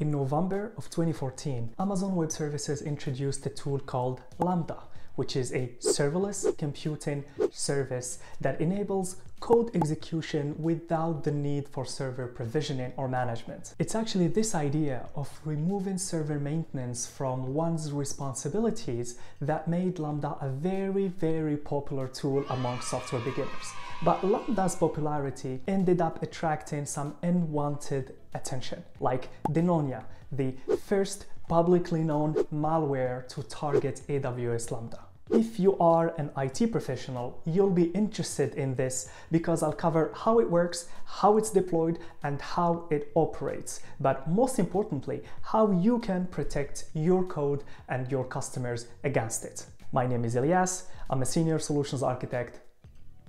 In November of 2014, Amazon Web Services introduced a tool called Lambda, which is a serverless computing service that enables code execution without the need for server provisioning or management. It's actually this idea of removing server maintenance from one's responsibilities that made Lambda a very, very popular tool among software beginners. But Lambda's popularity ended up attracting some unwanted attention, like Denonia, the first publicly known malware to target AWS Lambda. If you are an IT professional, you'll be interested in this because I'll cover how it works, how it's deployed, and how it operates. But most importantly, how you can protect your code and your customers against it. My name is Elias. I'm a senior solutions architect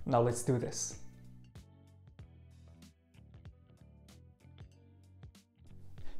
now let's do this.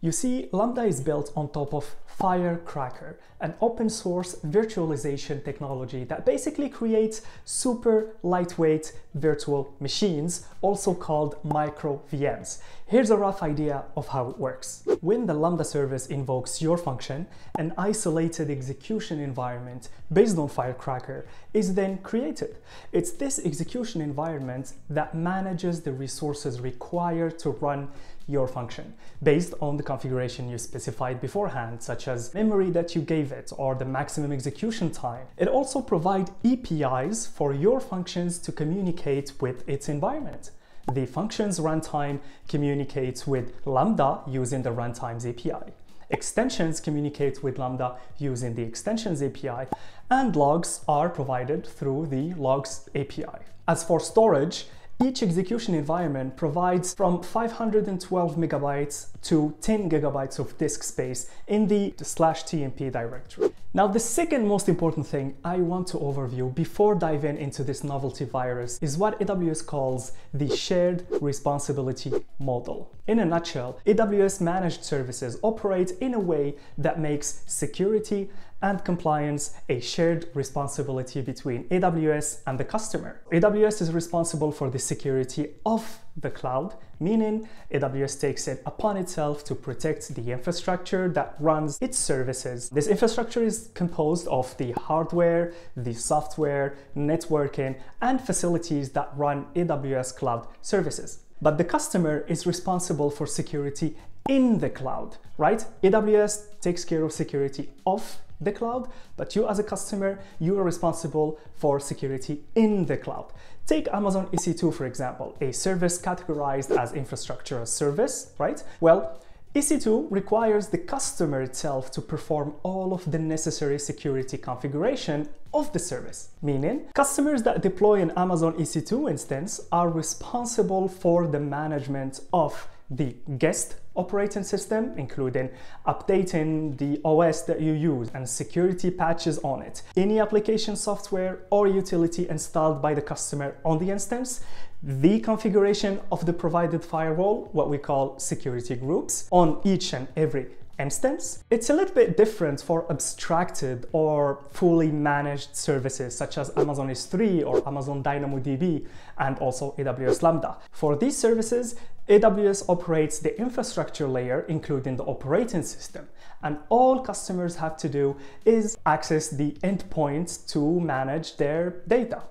You see, Lambda is built on top of Firecracker, an open source virtualization technology that basically creates super lightweight virtual machines, also called micro VMs. Here's a rough idea of how it works. When the Lambda service invokes your function, an isolated execution environment based on Firecracker is then created. It's this execution environment that manages the resources required to run your function based on the configuration you specified beforehand, such as memory that you gave it or the maximum execution time. It also provides APIs for your functions to communicate with its environment. The functions runtime communicates with Lambda using the runtimes API. Extensions communicate with Lambda using the extensions API, and logs are provided through the logs API. As for storage, each execution environment provides from 512 megabytes to 10 gigabytes of disk space in the slash TMP directory. Now, the second most important thing I want to overview before diving into this novelty virus is what AWS calls the shared responsibility model. In a nutshell, AWS managed services operate in a way that makes security and compliance a shared responsibility between AWS and the customer. AWS is responsible for the security of the cloud, meaning AWS takes it upon itself to protect the infrastructure that runs its services. This infrastructure is composed of the hardware, the software, networking, and facilities that run AWS cloud services. But the customer is responsible for security in the cloud, right? AWS takes care of security of the cloud, but you as a customer, you are responsible for security in the cloud. Take Amazon EC2, for example, a service categorized as infrastructure as service, right? Well, EC2 requires the customer itself to perform all of the necessary security configuration of the service. Meaning, customers that deploy an Amazon EC2 instance are responsible for the management of the guest operating system, including updating the OS that you use and security patches on it, any application software or utility installed by the customer on the instance, the configuration of the provided firewall, what we call security groups, on each and every instance. It's a little bit different for abstracted or fully managed services such as Amazon S3 or Amazon DynamoDB and also AWS Lambda. For these services, AWS operates the infrastructure layer, including the operating system, and all customers have to do is access the endpoints to manage their data.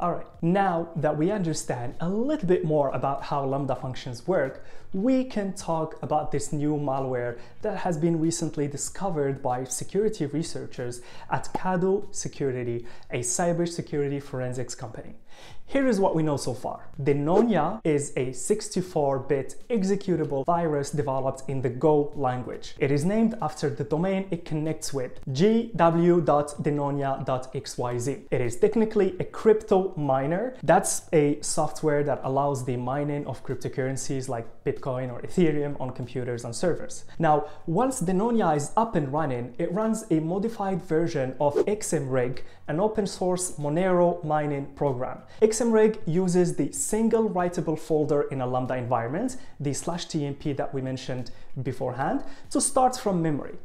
All right, now that we understand a little bit more about how Lambda functions work, we can talk about this new malware that has been recently discovered by security researchers at Cado Security, a cybersecurity forensics company. Here is what we know so far. Denonia is a 64-bit executable virus developed in the Go language. It is named after the domain it connects with, gw.denonia.xyz. It is technically a crypto miner. That's a software that allows the mining of cryptocurrencies like Bitcoin or Ethereum on computers and servers. Now, once Denonia is up and running, it runs a modified version of XMRig, an open source Monero mining program. XMRig uses the single writable folder in a Lambda environment, the slash TMP that we mentioned beforehand, to start from memory.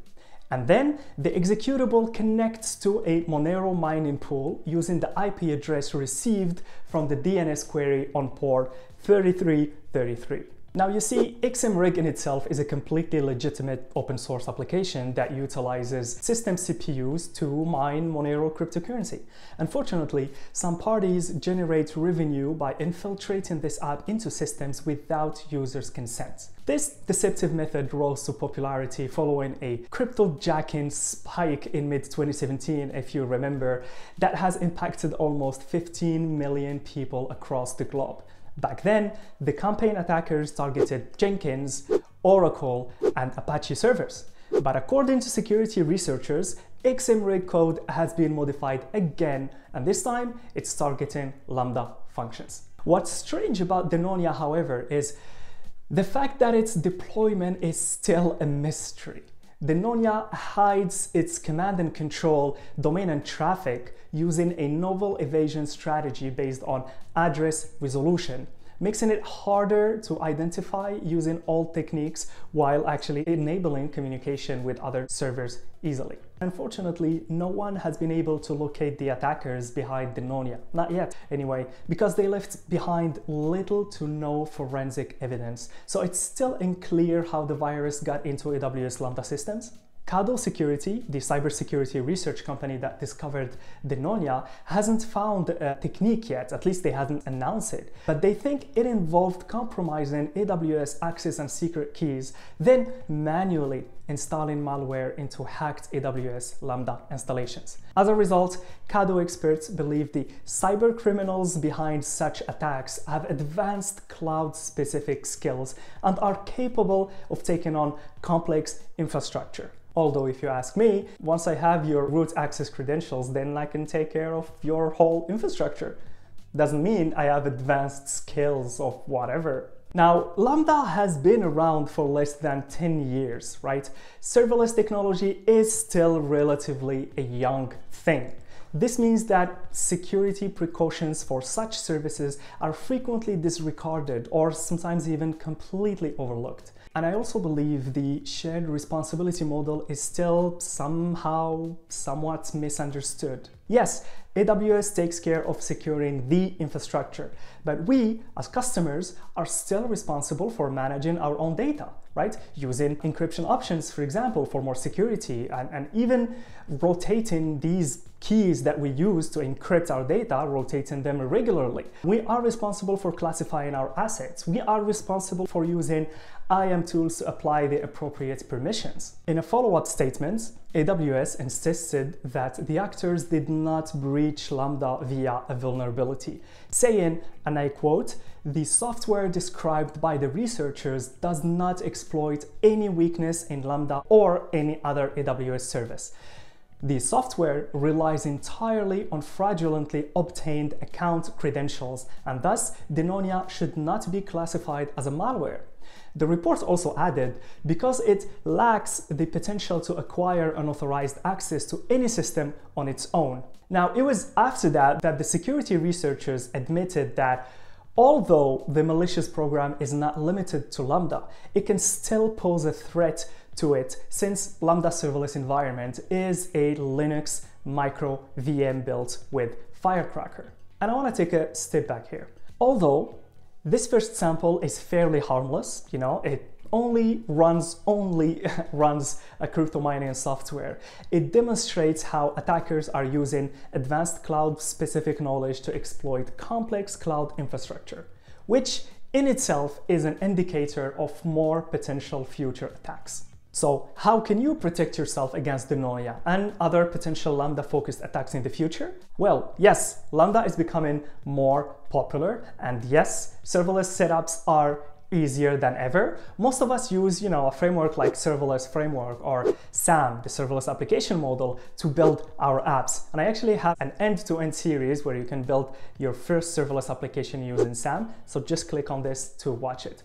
And then the executable connects to a Monero mining pool using the IP address received from the DNS query on port 3333. Now you see, XMRig in itself is a completely legitimate open source application that utilizes system CPUs to mine Monero cryptocurrency. Unfortunately, some parties generate revenue by infiltrating this app into systems without users' consent. This deceptive method rose to popularity following a cryptojacking spike in mid-2017, if you remember, that has impacted almost 15 million people across the globe. Back then, the campaign attackers targeted Jenkins, Oracle, and Apache servers. But according to security researchers, XMRig code has been modified again, and this time it's targeting Lambda functions. What's strange about Denonia, however, is the fact that its deployment is still a mystery. Denonia hides its command and control domain and traffic using a novel evasion strategy based on address resolution making it harder to identify using old techniques while actually enabling communication with other servers easily. Unfortunately, no one has been able to locate the attackers behind Denonia, not yet anyway, because they left behind little to no forensic evidence. So it's still unclear how the virus got into AWS Lambda systems. Cado Security, the cybersecurity research company that discovered Denonia, hasn't found a technique yet, at least they haven't announced it, but they think it involved compromising AWS access and secret keys, then manually installing malware into hacked AWS Lambda installations. As a result, Cado experts believe the cyber criminals behind such attacks have advanced cloud-specific skills and are capable of taking on complex infrastructure. Although if you ask me, once I have your root access credentials, then I can take care of your whole infrastructure. Doesn't mean I have advanced skills of whatever. Now, Lambda has been around for less than 10 years, right? Serverless technology is still relatively a young thing. This means that security precautions for such services are frequently disregarded or sometimes even completely overlooked. And I also believe the shared responsibility model is still somehow somewhat misunderstood. Yes, AWS takes care of securing the infrastructure, but we, as customers, are still responsible for managing our own data, right? Using encryption options, for example, for more security, and, and even rotating these keys that we use to encrypt our data, rotating them regularly. We are responsible for classifying our assets. We are responsible for using IAM tools to apply the appropriate permissions. In a follow-up statement, AWS insisted that the actors did not breach Lambda via a vulnerability, saying, and I quote, the software described by the researchers does not exploit any weakness in Lambda or any other AWS service. The software relies entirely on fraudulently obtained account credentials, and thus Denonia should not be classified as a malware. The report also added, because it lacks the potential to acquire unauthorized access to any system on its own. Now, it was after that that the security researchers admitted that although the malicious program is not limited to Lambda, it can still pose a threat to it since Lambda serverless environment is a Linux micro VM built with Firecracker. And I want to take a step back here. Although this first sample is fairly harmless, you know, it only runs only runs a crypto mining software. It demonstrates how attackers are using advanced cloud specific knowledge to exploit complex cloud infrastructure, which in itself is an indicator of more potential future attacks. So how can you protect yourself against Denonia and other potential Lambda-focused attacks in the future? Well, yes, Lambda is becoming more popular and yes, serverless setups are easier than ever. Most of us use, you know, a framework like Serverless Framework or SAM, the Serverless Application Model, to build our apps. And I actually have an end-to-end -end series where you can build your first serverless application using SAM. So just click on this to watch it.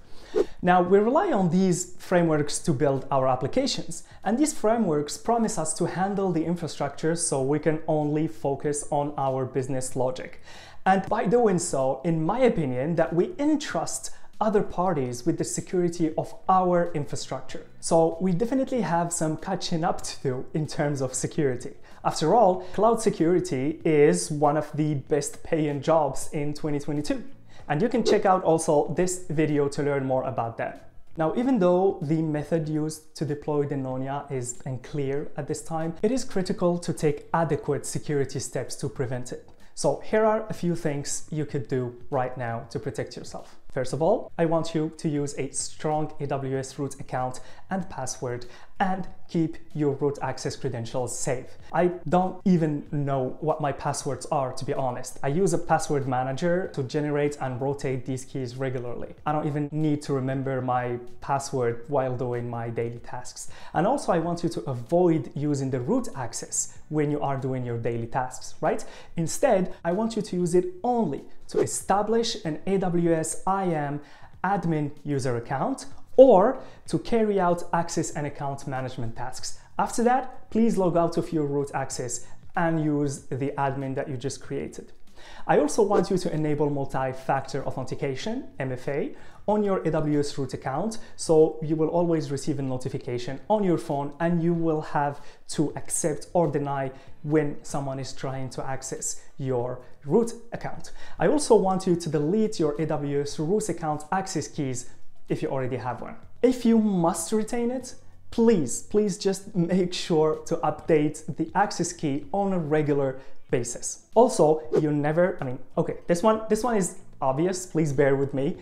Now, we rely on these frameworks to build our applications, and these frameworks promise us to handle the infrastructure so we can only focus on our business logic. And by doing so, in my opinion, that we entrust other parties with the security of our infrastructure. So we definitely have some catching up to do in terms of security. After all, cloud security is one of the best paying jobs in 2022. And you can check out also this video to learn more about that. Now, even though the method used to deploy Denonia is unclear at this time, it is critical to take adequate security steps to prevent it. So here are a few things you could do right now to protect yourself. First of all, I want you to use a strong AWS root account and password and keep your root access credentials safe. I don't even know what my passwords are, to be honest. I use a password manager to generate and rotate these keys regularly. I don't even need to remember my password while doing my daily tasks. And also I want you to avoid using the root access when you are doing your daily tasks, right? Instead, I want you to use it only to establish an AWS IAM admin user account or to carry out access and account management tasks. After that, please log out of your root access and use the admin that you just created. I also want you to enable multi-factor authentication, MFA, on your AWS root account. So you will always receive a notification on your phone and you will have to accept or deny when someone is trying to access your root account. I also want you to delete your AWS root account access keys if you already have one. If you must retain it, please, please just make sure to update the access key on a regular basis. Also, you never, I mean, okay, this one, this one is obvious, please bear with me,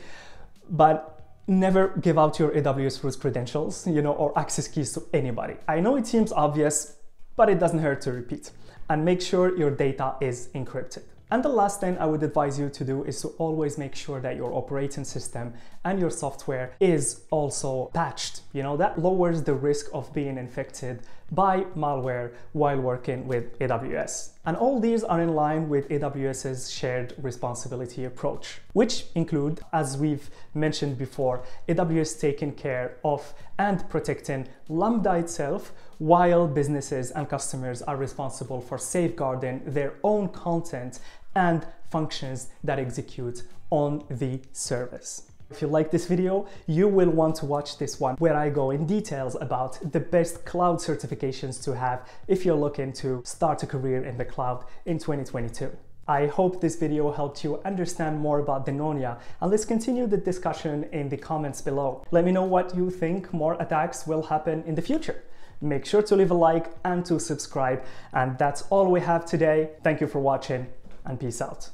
but never give out your AWS root credentials, you know, or access keys to anybody. I know it seems obvious, but it doesn't hurt to repeat. And make sure your data is encrypted. And the last thing I would advise you to do is to always make sure that your operating system and your software is also patched. You know, that lowers the risk of being infected by malware while working with AWS. And all these are in line with AWS's shared responsibility approach, which include, as we've mentioned before, AWS taking care of and protecting Lambda itself, while businesses and customers are responsible for safeguarding their own content and functions that execute on the service. If you like this video, you will want to watch this one where I go in details about the best cloud certifications to have if you're looking to start a career in the cloud in 2022. I hope this video helped you understand more about Denonia and let's continue the discussion in the comments below. Let me know what you think more attacks will happen in the future. Make sure to leave a like and to subscribe. And that's all we have today. Thank you for watching and peace out.